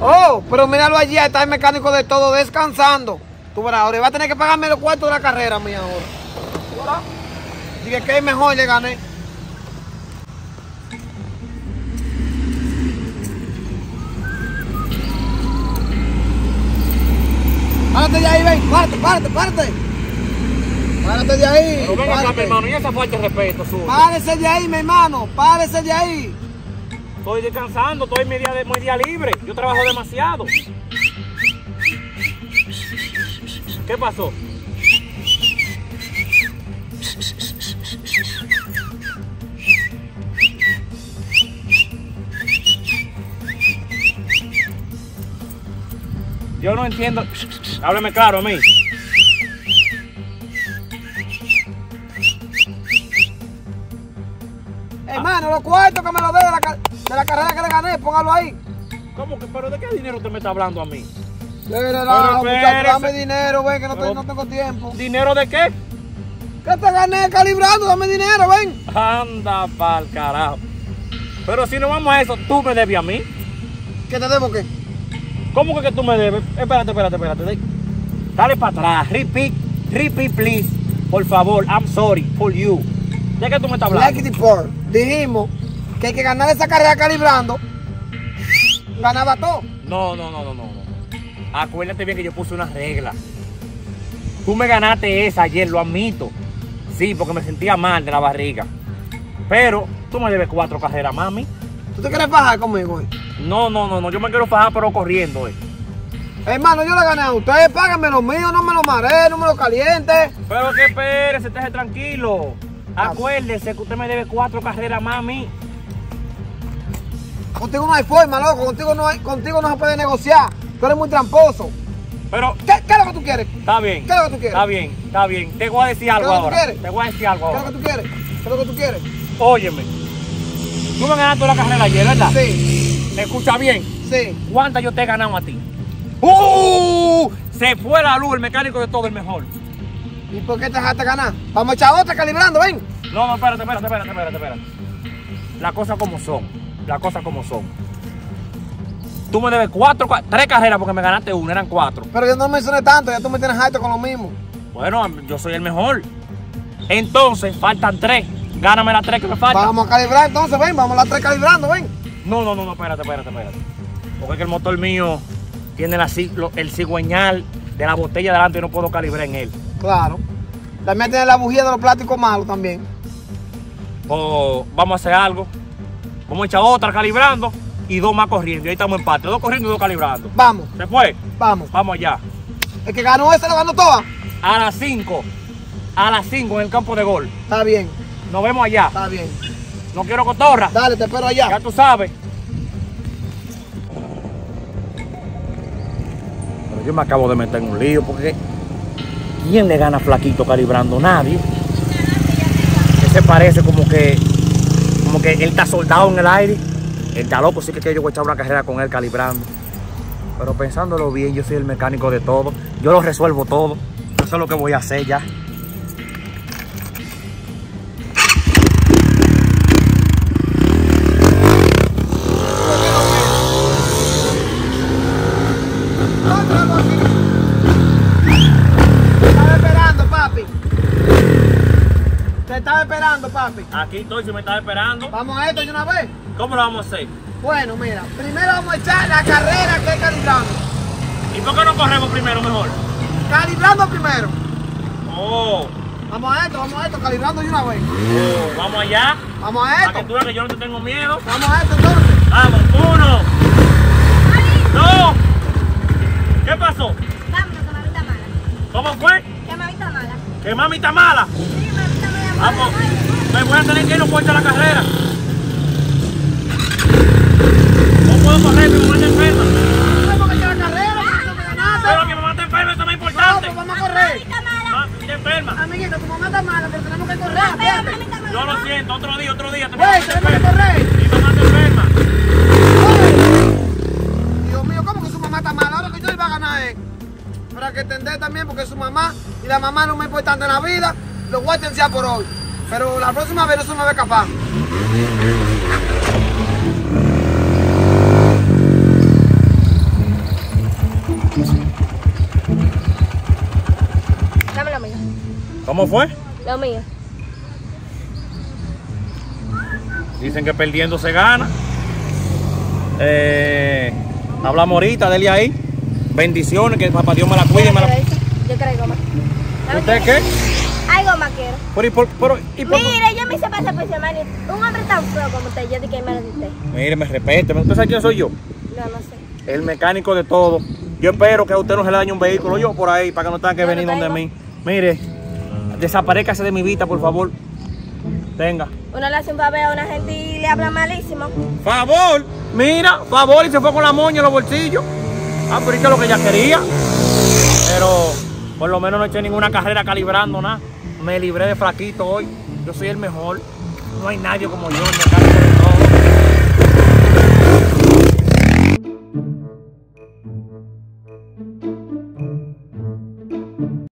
Oh, pero míralo allí, está el mecánico de todo descansando. Tú verás, ahora va a tener que pagarme los cuartos de la carrera mía ahora. ¿Tú verás? Dije que es mejor, le gané. Párate de ahí, ven, párate, párate, párate. Párate de ahí. Pero ven acá, mi hermano, y esa falta de respeto suyo. Párese de ahí, mi hermano, párese de ahí. Estoy descansando, estoy mi día, libre. Yo trabajo demasiado. ¿Qué pasó? Yo no entiendo. Háblame claro a mí. Hermano, los cuartos que me lo dé de la, ca- de la carrera que le gané, póngalo ahí. ¿Cómo que? ¿Pero de qué dinero usted me está hablando a mí? Pero muchacho, dame dinero, ven, que no, Pero- no tengo tiempo. ¿Dinero de qué? ¿Qué te gané calibrando? Dame dinero, ven. Anda pa'l carajo. Pero si no vamos a eso, tú me debes a mí. ¿Qué te debo qué? ¿Cómo que, que tú me debes? Espérate, espérate, espérate. Dale para atrás. Repeat, repeat, please. Por favor, I'm sorry for you. ¿De qué tú me estás hablando? Like it for. Dijimos que el que ganara esa carrera calibrando, ganaba todo. No, no, no, no, no. Acuérdate bien que yo puse una regla. Tú me ganaste esa ayer, lo admito. Sí, porque me sentía mal de la barriga. Pero tú me debes cuatro carreras, mami. ¿Tú te quieres bajar conmigo? eh? No, no, no, no. Yo me quiero fajar, pero corriendo, eh. Hermano, yo le gané a ustedes, páganme lo mío, no me lo mareé, no me lo caliente. Pero que espérese, estése tranquilo. Acuérdese que usted me debe cuatro carreras más a mí. Contigo no hay forma, loco, contigo no, hay, contigo no se puede negociar. Tú eres muy tramposo. Pero ¿Qué, qué es lo que tú quieres? está bien. ¿Qué es lo que tú quieres? Está bien, está bien. Te voy a decir algo ¿Qué es lo que tú ahora. quieres? Te voy a decir algo ¿Qué es lo que tú quieres? ¿Qué es lo que tú quieres? Óyeme. Tú me ganaste la carrera ayer, ¿verdad? Sí, ¿Me escucha bien? sí. ¿Cuántas yo te he ganado a ti? ¡Uh! Se fue la luz, el mecánico de todo el mejor. ¿Y por qué te dejaste ganar? Vamos a echar otra calibrando, ven. No, no, espérate, espérate, espérate, espérate, espérate. Las cosas como son. Las cosas como son. Tú me debes cuatro, cua- tres carreras porque me ganaste una, eran cuatro. Pero yo no mencioné tanto, ya tú me tienes alto con lo mismo. Bueno, yo soy el mejor. Entonces, faltan tres. Gáname las tres que me faltan. Vamos a calibrar entonces, ven, vamos a las tres calibrando, ven. No, no, no, no, espérate, espérate, espérate. Porque es que el motor mío tiene la, ci- lo- el cigüeñal de la botella delante y no puedo calibrar en él. Claro. También tiene la bujía de los plásticos malos también. O vamos a hacer algo. Vamos a echar otra calibrando y dos más corriendo. Y ahí estamos en empate. Dos corriendo y dos calibrando. Vamos, ¿Se fue? vamos. Vamos allá. El que ganó ese lo ganó toda. A las 5. A las 5 en el campo de gol. Está bien, Nos vemos allá. está bien. No quiero cotorra. Dale, te espero Ya allá. tú sabes. Pero yo me acabo de meter en un lío porque ¿quién le gana flaquito calibrando? Nadie. Ese parece como que como que él está soldado en el aire. Él está loco, sí que quiero yo voy a echar una carrera con él calibrando. Pero pensándolo bien, yo soy el mecánico de todo. Yo lo resuelvo todo. Yo sé lo que voy a hacer ya. Te estaba esperando, papi. Esperando, papi. Aquí estoy, si me estás esperando. Vamos a esto de una vez. ¿Cómo lo vamos a hacer? Bueno, mira, primero vamos a echar la carrera que es calibrando. ¿Y por qué no corremos primero mejor? Calibrando primero. Oh, Vamos a esto, vamos a esto, calibrando de una vez. oh, vamos allá. Vamos a Para que esto. tú veas que yo no te tengo miedo. Vamos a esto entonces. Vamos, uno. Dos. ¿Qué pasó? Vámonos, que mamita mala. ¿Cómo fue? Que mamita mala. Que mala. Sí, mamita mala. Vamos. Me voy a tener que ir, no puedo echar la carrera. No puedo correr, mi mamá está enferma. A echar la carrera. Pero mi mamá está enferma, eso es más Vamos, importante. pues vamos a correr. Mamá está enferma. Amiguito, tu mamá está mala, pero tenemos que correr. Fíjate. Yo lo siento, otro día, otro día. Güey, tenemos que correr. Mi mamá está enferma. Dios mío, ¿cómo que su mamá está mala? Ahora que yo iba a ganar es para que entender también, porque su mamá y la mamá no me importante en la vida, lo voy a por hoy. Pero la próxima vez eso no va a escapar. Dame lo mío. ¿Cómo fue? Lo mío. Dicen que perdiendo se gana. Eh, hablamos ahorita, dele ahí. Bendiciones, que papá Dios me la cuide. Yo, me la... yo más. ¿Usted qué? Quiero. Pero, ¿y por, pero, y por- Mire, yo me hice pasar por semana. Un hombre tan feo como usted, yo dije que menos de usted. Mire, me respete. ¿Usted sabe quién soy yo? No, no sé. El mecánico de todo. Yo espero que a usted no se le dañe un vehículo yo por ahí para que no tenga que lo venir donde traigo. mí. Mire, desaparezcase de mi vida, por favor. Tenga. Uno le hace un papel a una gente y le habla malísimo. Favor, mira, favor, y se fue con la moña en los bolsillos. Ah, pero es lo que ella quería. Pero por lo menos no eché ninguna carrera calibrando nada. Me libré de fraquito hoy. Yo soy el mejor. No hay nadie como yo en el